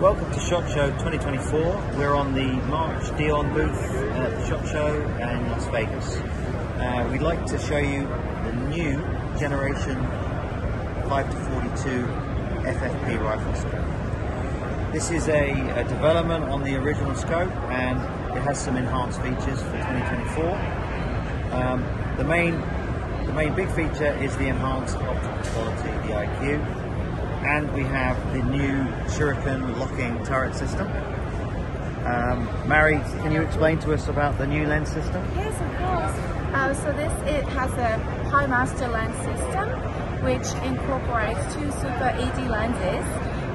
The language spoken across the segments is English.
Welcome to SHOT Show 2024. We're on the March Deon booth at the SHOT Show in Las Vegas. Uh, we'd like to show you the new generation 5 to 42 FFP rifle scope. This is a, a development on the original scope and it has some enhanced features for 2024. Um, the main the main big feature is the enhanced optical quality, the IQ, and we have the new Shuriken locking turret system. Um, Mary, can you explain to us about the new lens system? Yes, of course. Uh, so this it has a high master lens system, which incorporates two super ED lenses.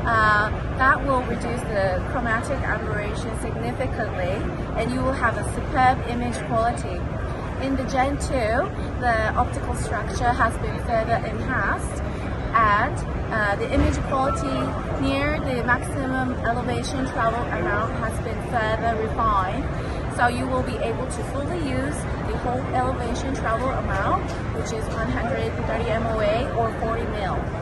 Uh, that will reduce the chromatic aberration significantly, and you will have a superb image quality. In the Gen 2, the optical structure has been further enhanced, and uh, the image quality near the maximum elevation travel amount has been further refined. So you will be able to fully use the whole elevation travel amount, which is 130 MOA or 40 mil.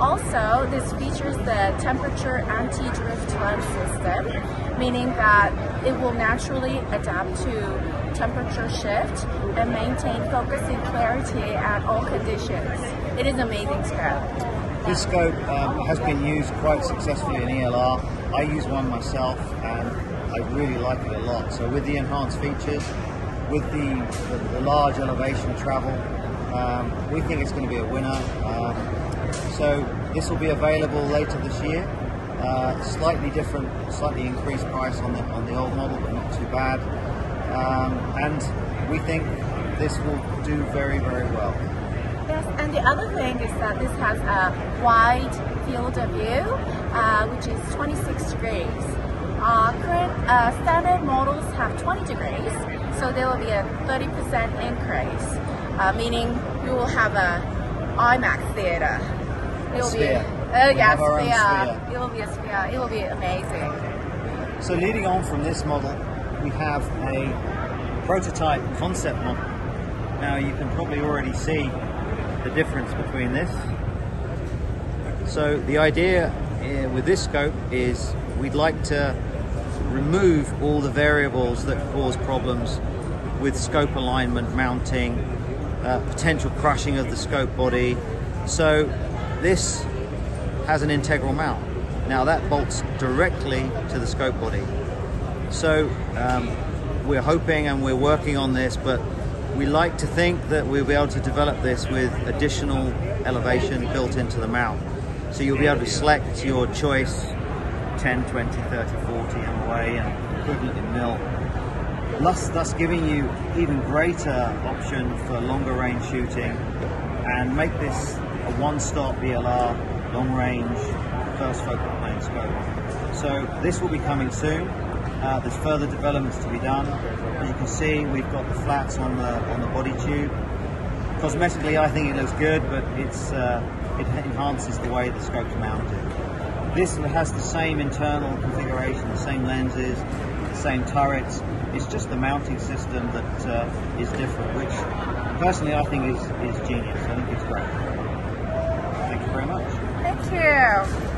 Also, this features the temperature anti-drift lens system, meaning that it will naturally adapt to temperature shift and maintain focus and clarity at all conditions. It is amazing scope. This scope um, has been used quite successfully in ELR. I use one myself and I really like it a lot. So with the enhanced features, with the, the, the large elevation travel, um, we think it's going to be a winner. Um, so this will be available later this year. Uh, slightly different, slightly increased price on the on the old model, but not too bad. Um, and we think this will do very, very well. Yes, and the other thing is that this has a wide field of view, uh, which is 26 degrees. Uh, current uh, standard models have 20 degrees, so there will be a 30% increase, uh, meaning you will have a IMAX theater. It will sphere. be Oh we yeah, sphere. sphere. It will be a sphere. It will be amazing. So leading on from this model, we have a prototype concept model. Now you can probably already see the difference between this. So the idea uh, with this scope is we'd like to remove all the variables that cause problems with scope alignment, mounting, uh, potential crushing of the scope body. So this has an integral mount. Now that bolts directly to the scope body. So um, we're hoping and we're working on this, but we like to think that we'll be able to develop this with additional elevation built into the mount. So you'll be able to select your choice 10, 20, 30, 40 MOA and equivalent in mil. Thus, thus giving you even greater option for longer range shooting and make this a one-stop ELR long range first focal plane scope. So this will be coming soon. Uh, there's further developments to be done. As you can see, we've got the flats on the on the body tube. Cosmetically, I think it looks good, but it's uh, it enhances the way the scope's mounted. This has the same internal configuration, the same lenses, the same turrets. It's just the mounting system that uh, is different, which personally I think is, is genius. I think it's great. Thank you very much. Thank you.